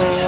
Oh.